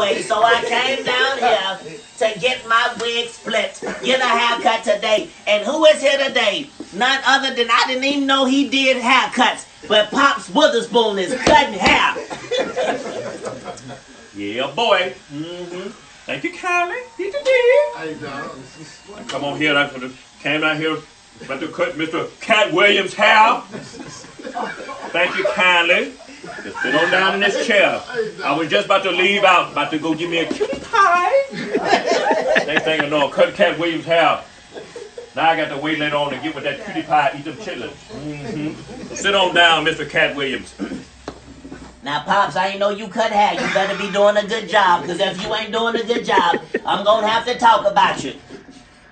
way, so I came down here to get my wig split, get a haircut today. And who is here today? None other than I didn't even know he did haircuts, but Pops Witherspoon is cutting hair. Yeah, boy. Mm-hmm. Thank you kindly. Did you did? Hey, dog. Come on here. I came down here about to cut Mr. Katt Williams' hair. Thank you kindly. Sit on down in this chair. I was just about to leave out, about to go give me a cutie pie. Next thing I know, I'm Katt Williams' hair. Now I got to wait later on to get with that cutie pie, eat them chitlins. Mm-hmm. Sit on down, Mr. Katt Williams. Now, Pops, I ain't know you cut hair. You better be doing a good job, because if you ain't doing a good job, I'm going to have to talk about you.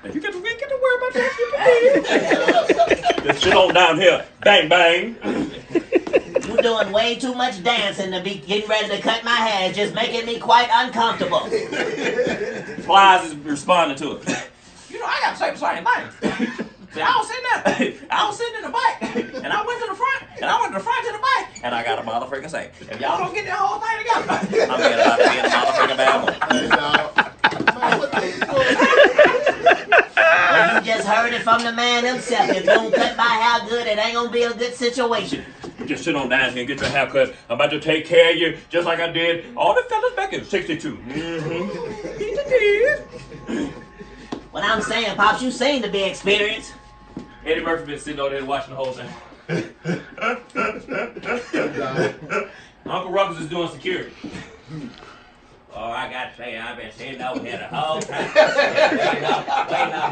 If you get to, get to worry about that, you can Just sit on down here. Bang, bang. You doing way too much dancing to be getting ready to cut my hair. It's just making me quite uncomfortable. Flies is responding to it. You know, I got to say the same thing. See, I was sitting there, I was sitting in the back, and I went to the front, and I went to the front to the back, and I got a motherfucker say, if y'all don't get that whole thing together, I'm gonna about to be a motherfucking bad mood. Hey, dog. Man, what the Well, you just heard it from the man himself. If you don't cut my hair good, it ain't going to be a good situation. Just sit on down here and get your hair cut. I'm about to take care of you just like I did all the fellas back in 62. Mm-hmm. What I'm saying, Pops, you seem to be experienced. Eddie Murphy been sitting over there watching the whole thing. Uncle Ruckus is doing security. Oh, I got to say, I've been sitting over here the whole time. waiting on, waiting on